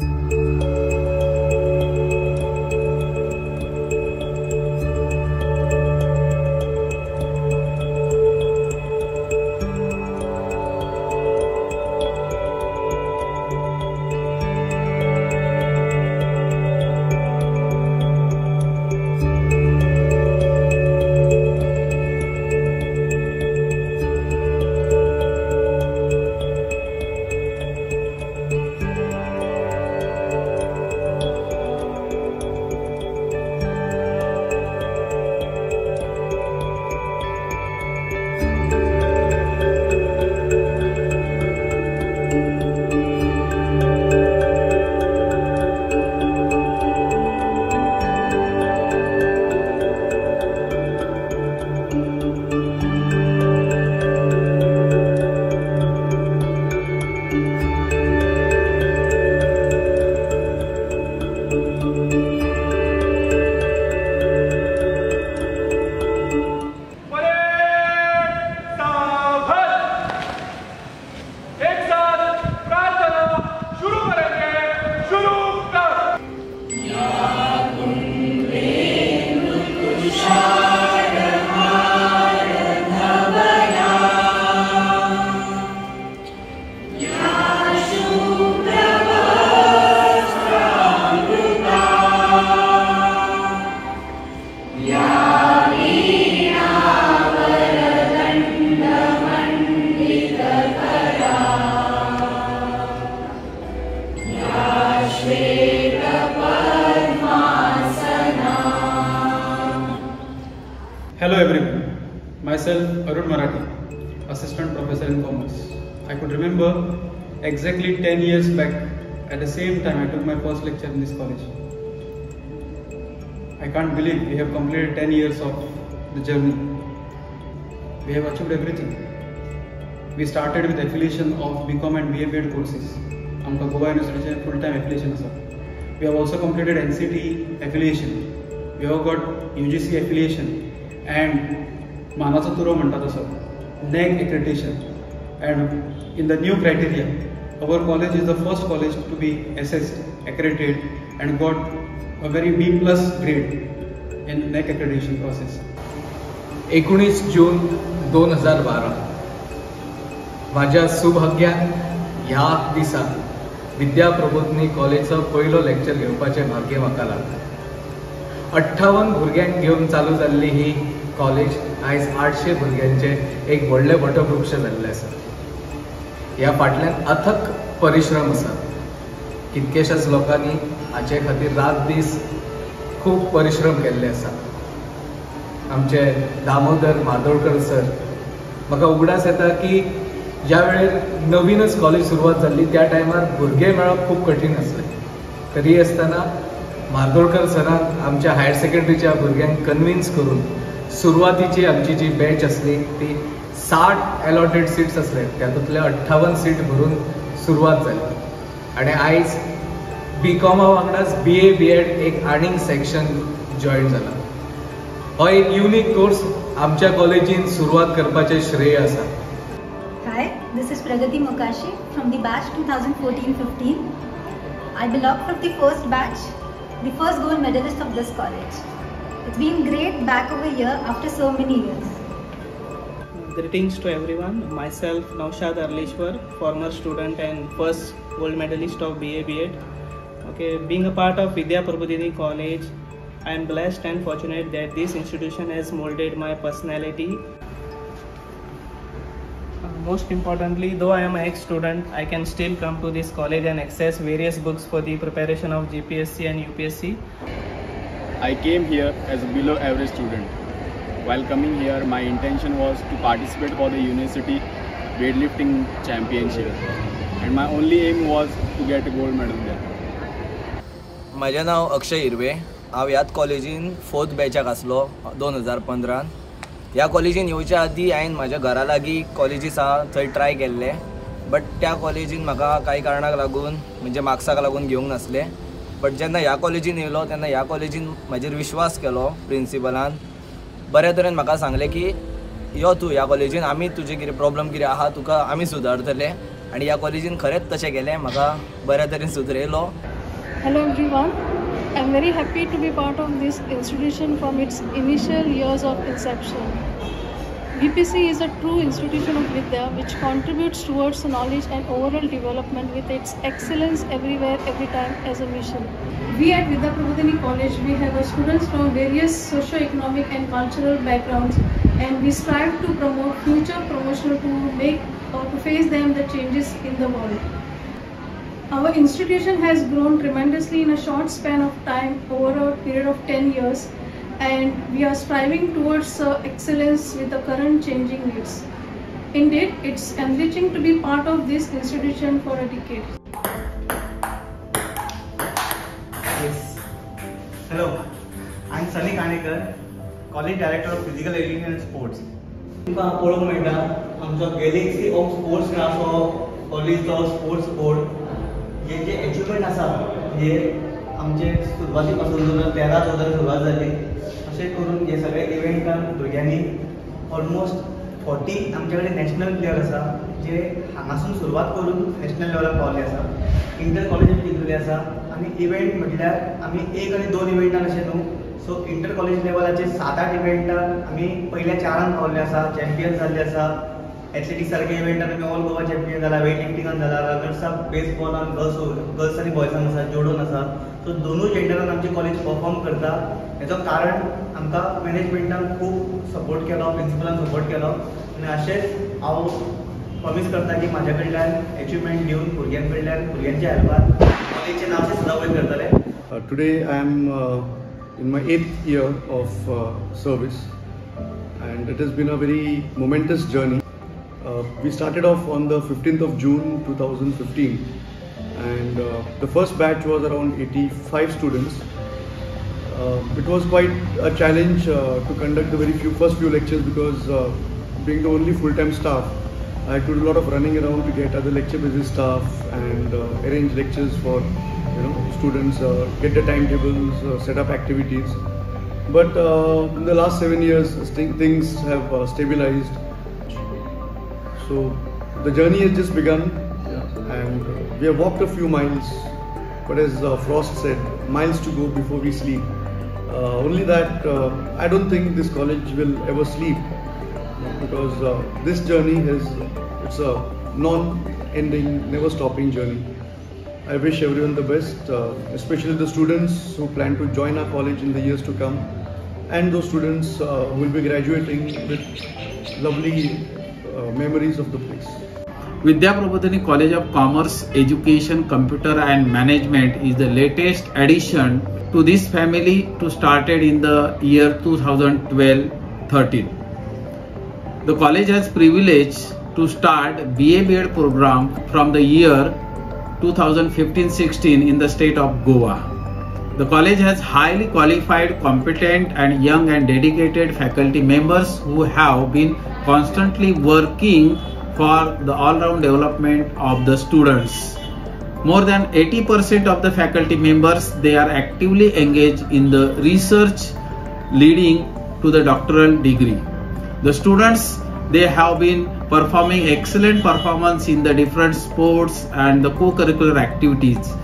Música exactly 10 years back at the same time I took my first lecture in this college. I can't believe we have completed 10 years of the journey. We have achieved everything. We started with affiliation of BCom and BA paid courses. Amka Goa University is full-time affiliation. We have also completed NCT affiliation. We have got UGC affiliation and Manasaturo Mantata, sir. NAAC accreditation. And in the new criteria, Our college is the first college to be assessed, accredited and got a very B plus grade in NEC accreditation process. एकोणीस जून दोन हजार बारा. माझ्या सुभाग्यान ह्या दिसा विद्या प्रबोधनी कॉलेजचो पयलो lecture घेवपाचें भाग्य म्हाका लागलें अठ्ठावन भुरग्यांक घेवन चालू जाल्ली ही कॉलेज आयज आठशे भुरग्यांचे एक व्हडलें वटवृक्ष जाल्लें आसा ह्या फाटल्यान अथक परिश्रम आसा कितकेशाच लोकांनी हाचे खातीर रात दीस खूब परिश्रम केल्ले आसा. आमचे दामोदर मादोळकर सर म्हाका उगडास येता की ज्या वेळेर नवीनच कॉलेज सुरवात जाल्ली त्या टायमार भुरगे मेळप खूब कठीण आसलें तरी आसतना मार्दोळकर सरान आमच्या हायर सेकेंडरीच्या भुरग्यांक कन्विन्स करून सुरवातीची आमची जी बॅच आसली ती साठ अलॉटेड सीट्स असल्या त्यातल्या अठ्ठावन्न सीट भरून सुरुवात झाली. आणि आयज बी कॉमा वांगडाच बी ए बी एड एक आणिंग सेक्शन जॉईन झाला. हो एक युनिक कोर्स आमच्या कॉलेजीन सुरुवात करपाचे श्रेय असा. Hi this is Pragati Mokashi from the batch two thousand fourteen fifteen I belong from the first batch the first gold medalist of this college it's been great back over year after so many years Greetings to everyone. Myself Naushad Arleshwar, former student and first gold medalist of BA BEd. Okay, being a part of Vidya Prabodhini College, I am blessed and fortunate that this institution has molded my personality. Uh, Most importantly, though I am an ex-student, I can still come to this college and access various books for the preparation of GPSC and UPSC. I came here as a below average student. While coming here, my intention was to participate for the university weightlifting championship. And my only aim was to get a gold medal there. म्हजें नांव अक्षय हिरवे. हांव ह्याच कॉलेजीन fourth बॅचाक आसलो दोन हजार पंदरान ह्या कॉलेजीन येवच्या आदीं हांवें म्हाज्या घरा लागीं कॉलेजीस आहा थंय ट्राय केल्ले. बट त्या कॉलेजीन म्हाका कांय कारणाक लागून म्हणजे मार्क्साक लागून घेवंक नासले. बट जेन्ना ह्या कॉलेजीन येयलो तेन्ना ह्या कॉलेजीन म्हाजेर विश्वास केलो प्रिंसिपलान बरे तरेन म्हाका सांगलें की यो तूं ह्या कॉलेजीन आमी तुजे कितें प्रोब्लम कितें आहा तुका आमी सुदारतले आनी ह्या कॉलेजीन खरेंच तशें केलें म्हाका बऱ्या तरेन सुदरयलो hello everyone I am very happy to be part of this institution from its initial years of Inception VPC is a true institution of Vidya which contributes towards knowledge and overall development with its excellence everywhere, every time as a mission. We at Vidya Prabodhini College, we have students from various socio-economic and cultural backgrounds and we strive to promote future promotional to make or to face them the changes in the world. Our institution has grown tremendously in a short span of time over a period of 10 years and we are striving towards uh, excellence with the current changing needs. Indeed, it's enriching to be part of this institution for a decade. Yes. Hello, I'm Sunny Kanekar, College Director of Physical Education and Sports. तुमकां पळोवंक मेळटा आमचो Galaxy of sports नांवाचो कॉलेजचो sports board हे जे achievement आसा म्हणजे आमचे सुरवाती पासून दोन हजार तेरा चवदा सुरवात जाली अशें करून हे सगळे इव्हेंटान भुरग्यांनी ऑलमोस्ट फोर्टी आमचे कडेन नॅशनल प्लेयर आसा जे हांगासून सुरवात करून नॅशनल लेवलाक पावले आसा इंटर कॉलेजीन जिखलेले आसा आनी इव्हेंट म्हटल्यार आमी एक आनी दोन इव्हेंटान अशें न्हू सो इंटर कॉलेज लेवलाचे सात आठ इव्हेंटान आमी पयल्या चारांक पावल्ले आसा चॅम्पियन जाल्ले आसा ॲथलेटिक्स सारखे इव्हेंटान आमी ऑल गोवा चॅम्पियन जाला वेट लिफ्टिंगान जाला रनर्साक बेसबॉलान गर्ल्स गर्ल्स आनी बॉयजान आसा जोडून आसा सो दोनूय जेंडरान आमचे कॉलेज परफॉर्म करता. हेचो कारण आमकां मॅनेजमेंटान खूब सपोर्ट केलो प्रिंसिपलान सपोर्ट केलो. आनी अशेंच हांव प्रॉमीस करता की म्हाज्या कडल्यान अचिवमेंट दिवन भुरग्यां कडल्यान भुरग्यांच्या हेल्पान कॉलेजचें नांव सुद्दां वयर करतले. Today I am am uh, in my eighth year of uh, service. And it has been a very momentous journey. Uh, we started off on the 15th of June 2015 and uh, the first batch was around 85 students. Uh, it was quite a challenge uh, to conduct the very few first few lectures because uh, being the only full-time staff, I had to do a lot of running around to get other lecture busy staff and arrange lectures for you know students, get the timetables, set up activities. But in the last seven years, things have stabilized. So the journey has just begun, and we have walked a few miles. But as uh, Frost said, miles to go before we sleep. Uh, only that uh, I don't think this college will ever sleep because uh, this journey is it's a non-ending, never-stopping journey. I wish everyone the best, uh, especially the students who plan to join our college in the years to come, and those students uh, who will be graduating with lovely Uh, memories of the place. Vidya Prabodhini College of Commerce, Education, Computer and Management is the latest addition to this family to started in the year 2012-13. The college has privilege to start BA BEd program from the year 2015-16 in the state of Goa. The college has highly qualified, competent and young and dedicated faculty members who have been constantly working for the all-round development of the students. More than 80% of the faculty members they are actively engaged in the research leading to the doctoral degree. The students they have been performing excellent performance in the different sports and the co-curricular activities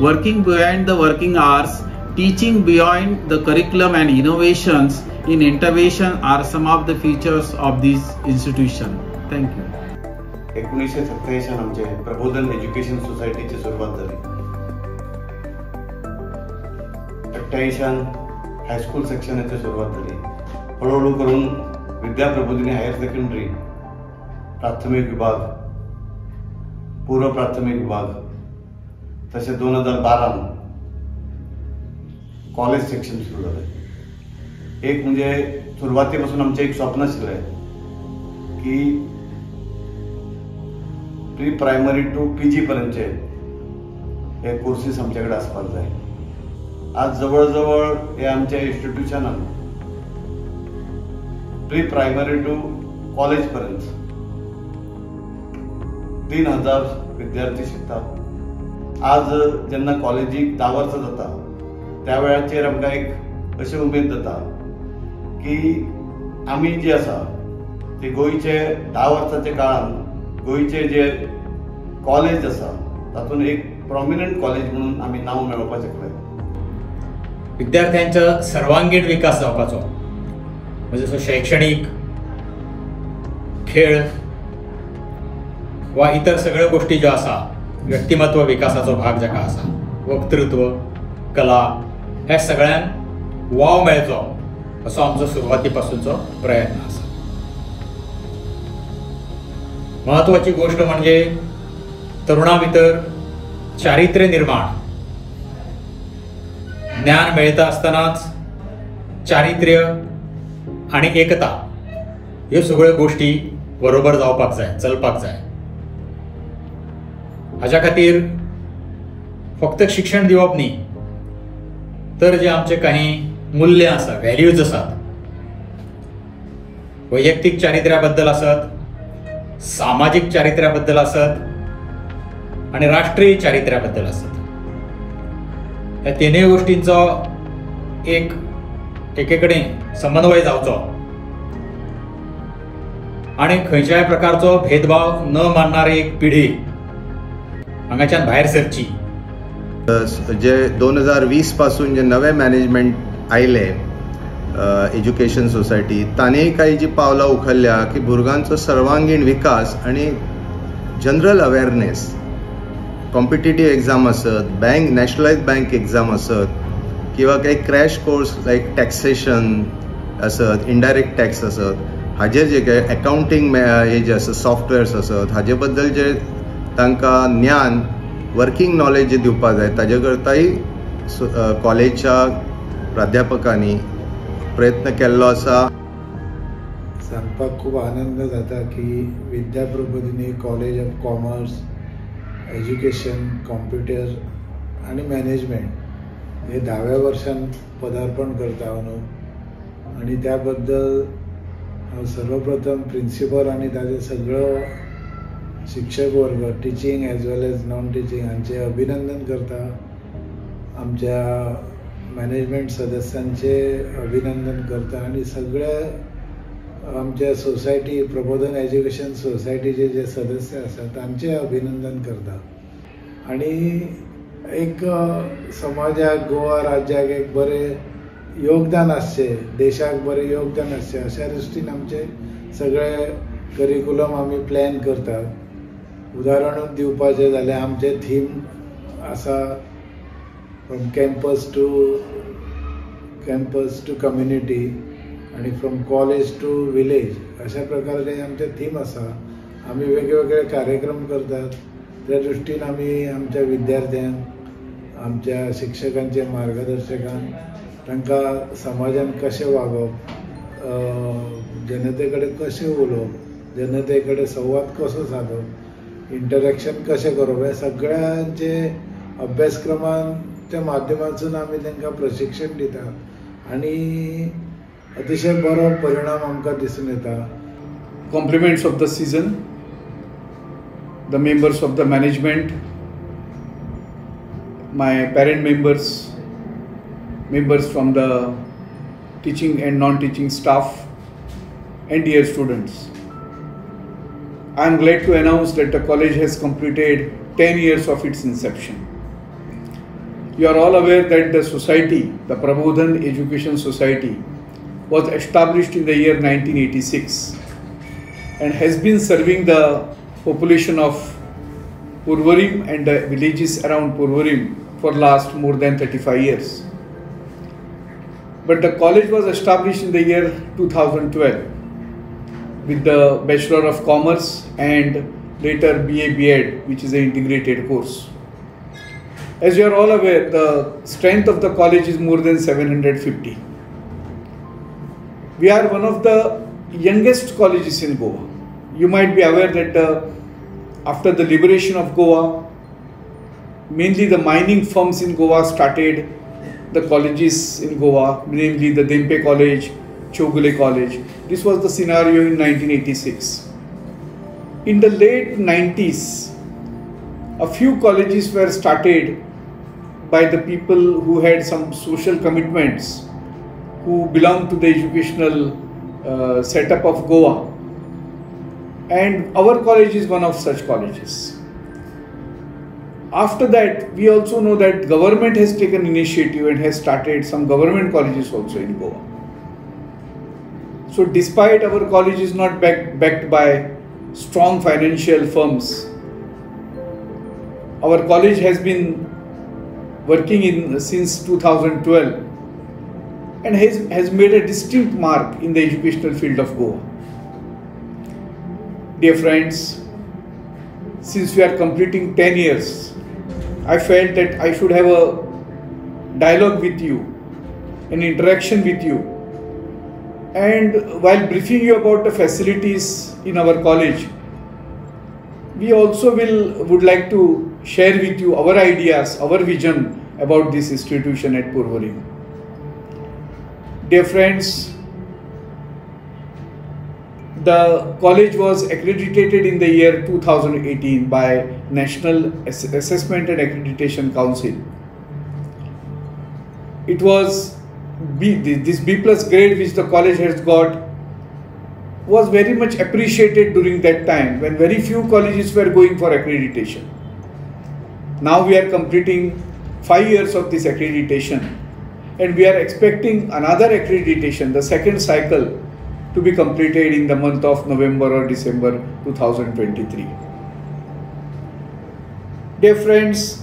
working beyond the working hours teaching beyond the curriculum and innovations in intervention are some of the features of this institution thank you एकोणीसशे सत्याऐंशीन आमचे प्रबोधन education सोसायटीची सुरुवात झाली अठ्ठ्याऐंशान high school सेक्शनाची सुरुवात झाली हळूहळू करून विद्या Prabodhini higher secondary प्राथमिक विभाग पूर्व प्राथमिक विभाग तसे दोन हजार बारा कॉलेज सेक्शन सुरू झालं. एक म्हणजे सुरुवातीपासून आमचे एक स्वप्न आशिल्लें की pre primary to P G पर्यंतचे हे कोर्सीस आमच्याकडे आसपाक जाय आज जवळजवळ हे आमच्या इन्स्टिट्यूशनान प्री प्रायमरी टू कॉलेज पर्यंत तीन हजार विद्यार्थी शिकतात. आज जेन्ना कॉलेजीक धा वर्सां जाता त्या वेळाचेर आमकां एक अशी उमेद जाता की आमी जी आसा ती गोंयचे धा वर्साच्या काळान गोंयचे जे कॉलेज आसा तातूंत एक प्रॉमिनंट कॉलेज म्हणून आमी नांव मेळोवपाक शकले विद्यार्थ्यांच्या सर्वांगीण विकास जावपाचो म्हणजे जसो शैक्षणीक खेळ वा इतर सगळ्यो गोष्टी ज्यो आसा व्यक्तिमत्व विकासाचो भाग जाका आसा वक्तृत्व कला हे सगळ्यांक वाव मेळचो असो आमचो सुरवाती पासूनचो प्रयत्न आसा महत्वाची गोष्ट म्हणजे तरुणां भितर चारित्र्य निर्माण. ज्ञान मेळता आसतनाच चारित्र्य आणि एकता ह्यो सगळ्यो गोष्टी बरोबर जावपाक जाय चलपाक जाय. हाज्या खातीर फक्त शिक्षण दिवप न्ही तर जे आमचे काही मूल्य आसा व्हॅल्यूज आसात वैयक्तीक चारित्र्या बद्दल आसत सामाजीक चारित्र्या बद्दल आसत आणि राष्ट्रीय चारित्र्या बद्दल आसत. ह्या तिनूय गोष्टींचो एक एके कडेन समन्वय जावचो. आणि खंयच्याय प्रकारचो भेदभाव न मानणारी एक पिढी हांगाच्यान भायर सरची. जे दोन हजार वीसपासून जे नवे मॅनेजमेंट आयले एज्युकेशन सोसायटी ताणेंय काही जी पावलां उखलल्या की भुरग्यांचो सर्वांगीण विकास आणि जनरल अवेअरनेस कॉम्पिटेटिव्ह एग्जाम असत बँक नॅशनलायज बँक एग्जाम असत किंवा काही क्रॅश कोर्स लायक टॅक्सेशन असत इनडायरेक्ट टॅक्स असत हाजेर जे काही अकाउंटींग हे जे असत सॉफ्टवेअर्स असत हाजे बद्दल जे तांकां ज्ञान वर्कींग नॉलेज दिवपाक जाय. ताजे करताय कॉलेजच्या प्राध्यापकांनी प्रयत्न केल्लो आसा. सांगपाक खूब आनंद जाता की Vidya Prabodhini college of commerce education computer आणि मॅनेजमेंट हे धाव्या वर्षान पदार्पण करता न्हू आणि त्याबद्दल हांव सर्वप्रथम प्रिंसिपल आणि ताजे सगळो शिक्षक वर्ग teaching as well as non teaching हांचे अभिनंदन करता. आमच्या मॅनेजमेंट सदस्यांचे अभिनंदन करता आणि सगळ्या आमच्या सोसायटी प्रबोधन एज्युकेशन सोसायटीचे जे सदस्य असतात तांचे अभिनंदन करता. आणि एक समाजाक गोवा राज्याक एक बरें योगदान आसचे देशाक बरें योगदान आसचे अशा दृश्टीन आमचे सगळे करिकुलम आमी प्लॅन करतात. उदाहरण दिवपाचें जाल्यार आमचे थीम आसा from campus to campus to community आनी फ्रॉम कॉलेज टू विलेज अशा प्रकारचे आमचे थीम आसा आमी वेगवेगळे कार्यक्रम करतात. त्या दृश्टीन आमी आमच्या विद्यार्थ्यांक आमच्या शिक्षकांचे मार्गदर्शकांक तांकां समाजान कशें वागप जनते कडेन कशें उलोवप जनते कडेन संवाद कसो सादप इंटरॅक्शन कशें करप हे सगळ्यांचे अभ्यासक्रमांच्या माध्यमांतसून आमी तांकां प्रशिक्षण दितात आनी अतिशय बरो परिणाम आमकां दिसून येता compliments of the season, the members of the management, my parent members, members from the teaching and non-teaching staff, and dear students. I am glad to announce that the college has completed 10 years of its inception. You are all aware that the society, the Prabodhan Education Society, was established in the year 1986 and has been serving the population of Porvorim and the villages around Porvorim for last more than 35 years. But the college was established in the year 2012 with the Bachelor of Commerce and later BA BEd, which is an integrated course. As you are all aware, the strength of the college is more than 750. We are one of the youngest colleges in Goa. You might be aware that uh, after the liberation of Goa, mainly the mining firms in Goa started the colleges in Goa, namely the Dhempe College, Chowgule College. This was the scenario in 1986. In the late 90s, a few colleges were started by the people who had some social commitments, who belonged to the educational uh, setup of Goa. And our college is one of such colleges. after that, we also know that government has taken initiative and has started some government colleges also in Goa. So, despite our college is not back, backed by strong financial firms, our college has been working in since 2012 and has, has made a distinct mark in the educational field of Goa. Dear friends, since we are completing 10 years, I felt that I should have a dialogue with you, an interaction with you. And while briefing you about the facilities in our college, we also will would like to share with you our ideas, our vision about this institution at Purvari. Dear friends, the college was accredited in the year 2018 by National Ass Assessment and Accreditation Council. It was B, this B plus grade which the college has got was very much appreciated during that time when very few colleges were going for accreditation. Now we are completing five years of this accreditation and we are expecting another accreditation, the second cycle to be completed in the month of November or December 2023. Dear friends,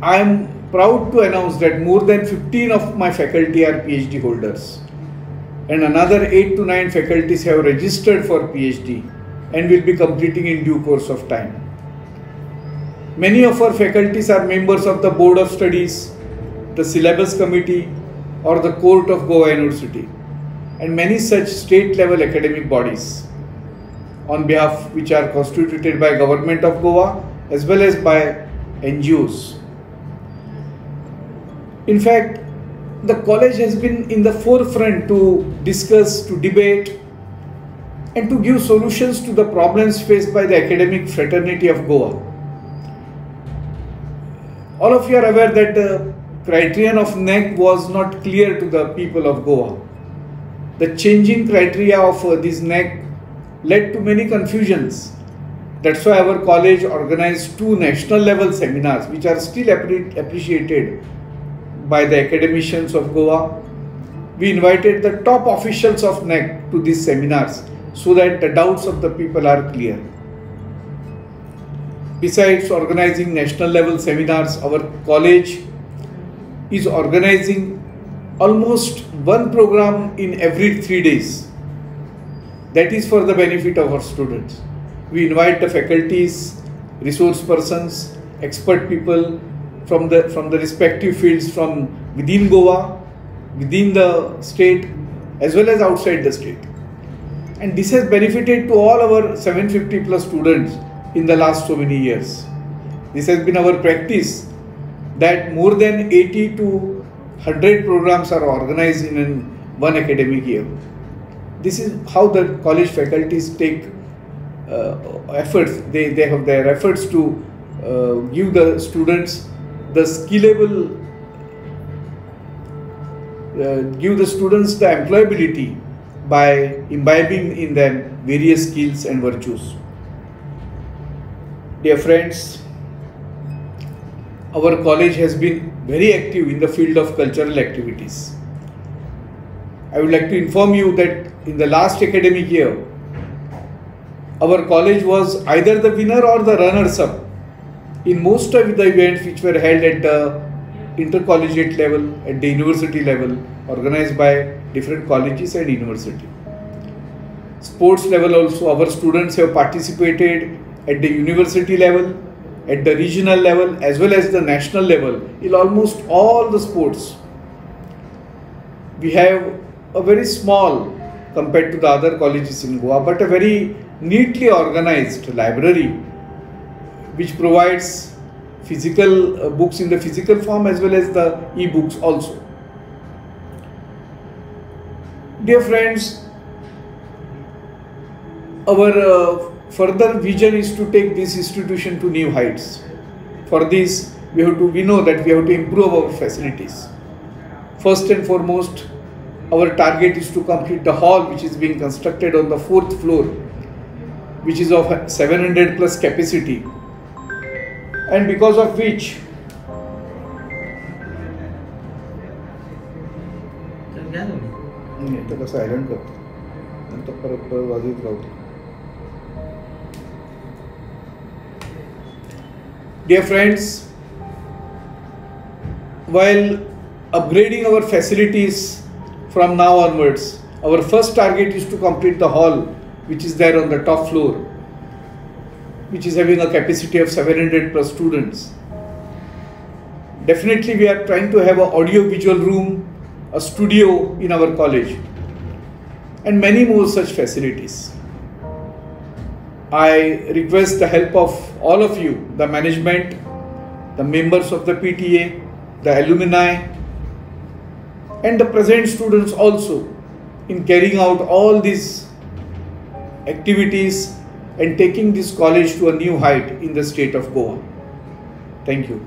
I am proud to announce that more than 15 of my faculty are PhD holders and another 8 to 9 faculties have registered for PhD and will be completing in due course of time. Many of our faculties are members of the Board of Studies, the Syllabus Committee, or the Court of Goa University, and many such state level academic bodies on behalf which are constituted by Government of Goa as well as by NGOs. In fact, the college has been in the forefront to discuss, to debate, and to give solutions to the problems faced by the academic fraternity of Goa. All of you are aware that the criterion of NAAC was not clear to the people of Goa. The changing criteria of uh, this NAAC led to many confusions. That's why our college organized two national level seminars which are still appreciated by the academicians of Goa. We invited the top officials of NAAC to these seminars so that the doubts of the people are clear. Besides organizing national level seminars, our college is organizing almost one program in every three days. That is for the benefit of our students. We invite the faculties, resource persons, expert people from the from the respective fields from within Goa, within the state, as well as outside the state. And this has benefited to all our 750 plus students in the last so many years. This has been our practice that more than 80 to 100 programs are organized in one academic year. This is how the college faculties take uh, efforts, they, they have their efforts to uh, give the students the skillable, uh, give the students the employability by imbibing in them various skills and virtues. Dear friends, our college has been very active in the field of cultural activities. I would like to inform you that in the last academic year, our college was either the winner or the runners up in most of the events which were held at the intercollegiate level, at the university level, organized by different colleges and university. Sports level also, our students have participated at the university level, at the regional level as well as the national level in almost all the sports. We have a very small compared to the other colleges in Goa but a very neatly organized library which provides physical uh, books in the physical form as well as the e-books also. Dear friends, our uh, further vision is to take this institution to new heights. For this, we have to we know that we have to improve our facilities. First and foremost, our target is to complete the hall which is being constructed on the fourth floor. which is of 700 plus capacity and because of which नाही तर silent करतो नंतर परत परत वाजवीत राहतो Dear friends, while upgrading our facilities from now onwards, our first target is to complete the hall which is there on the top floor, which is having a capacity of 700 plus students. Definitely, we are trying to have an audio visual room, a studio in our college, and many more such facilities. I request the help of all of you, the management, the members of the PTA, the alumni, and the present students also in carrying out all these activities and taking this college to a new height in the state of Goa. Thank you.